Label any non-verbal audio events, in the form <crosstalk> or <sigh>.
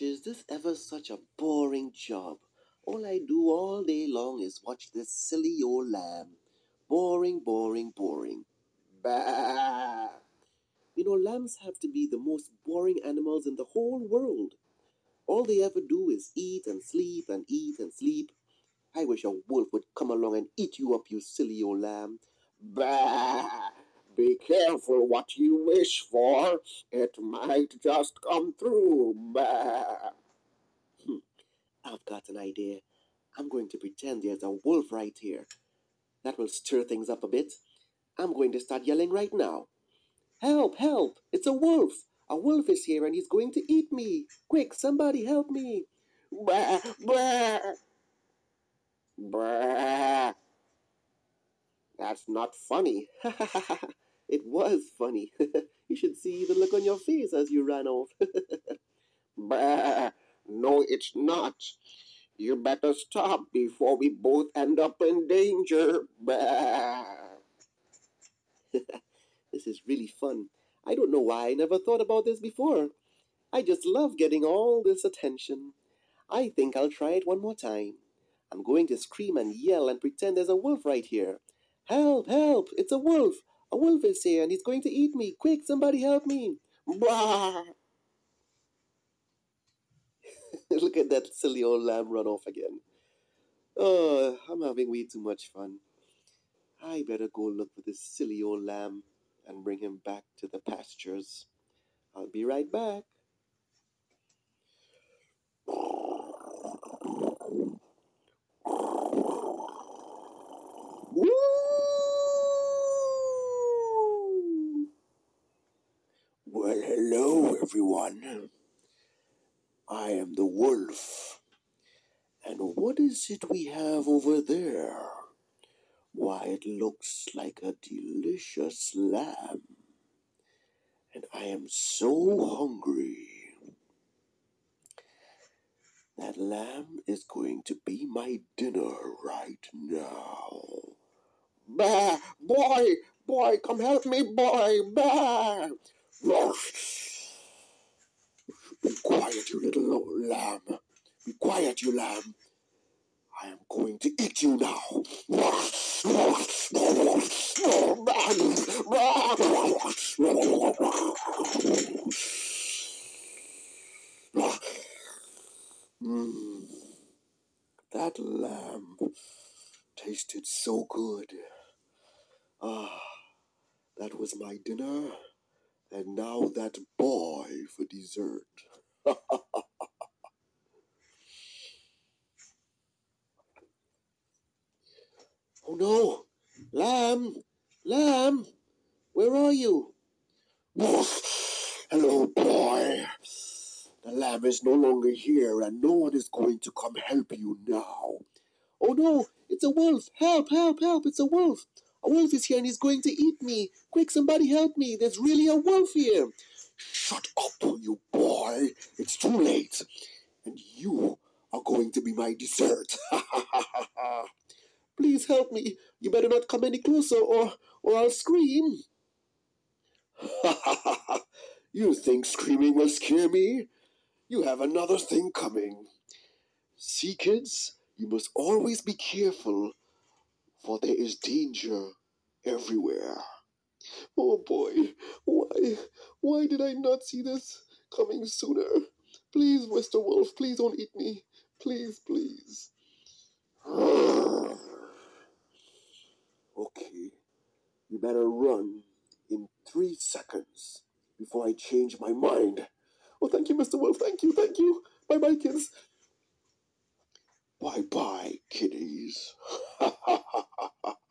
Is this ever such a boring job? All I do all day long is watch this silly old lamb. Boring, boring, boring. Bah! You know, lambs have to be the most boring animals in the whole world. All they ever do is eat and sleep and eat and sleep. I wish a wolf would come along and eat you up, you silly old lamb. Bah! Be careful what you wish for. It might just come through. Hmm. I've got an idea. I'm going to pretend there's a wolf right here. That will stir things up a bit. I'm going to start yelling right now. Help, help! It's a wolf! A wolf is here and he's going to eat me! Quick, somebody help me! Bah, bah, bah. That's not funny. <laughs> it was funny. <laughs> you should see the look on your face as you ran off. <laughs> bah, no, it's not. You better stop before we both end up in danger. Bah. this is really fun. I don't know why I never thought about this before. I just love getting all this attention. I think I'll try it one more time. I'm going to scream and yell and pretend there's a wolf right here. Help, help, it's a wolf. A wolf is here and he's going to eat me. Quick, somebody help me. Bah! <laughs> Look at that silly old lamb run off again. Oh, I'm having way too much fun. I better go look for this silly old lamb and bring him back to the pastures. I'll be right back. Hello, everyone. I am the wolf. And what is it we have over there? Why, it looks like a delicious lamb. And I am so hungry. That lamb is going to be my dinner right now. Bah! Boy! Boy, come help me, boy! Bah! Quiet, you little lamb. Be quiet, you lamb. I am going to eat you now. Mm, that lamb tasted so good. Ah, that was my dinner, and now that boy for dessert. <laughs> oh no! Lamb! Lamb! Where are you? <laughs> Hello, boy. The lamb is no longer here, and no one is going to come help you now. Oh no! It's a wolf! Help! Help! Help! It's a wolf! A wolf is here and he's going to eat me! Quick, somebody help me! There's really a wolf here! Shut up, you boy! It's too late! And you are going to be my dessert! <laughs> Please help me! You better not come any closer or, or I'll scream! <laughs> you think screaming will scare me? You have another thing coming. See, kids, you must always be careful, for there is danger everywhere. Oh boy, why, why did I not see this coming sooner? Please, Mr. Wolf, please don't eat me. Please, please. <sighs> okay, you better run in three seconds before I change my mind. Oh, thank you, Mr. Wolf. Thank you, thank you. Bye bye, kids. Bye bye, kiddies. <laughs>